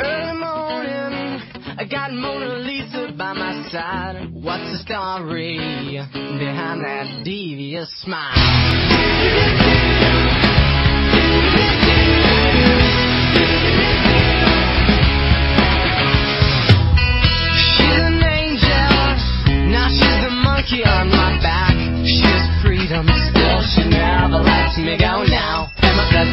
Early morning, I got Mona Lisa by my side. What's the story behind that devious smile? she's freedom. Still, she never lets me go now. And my best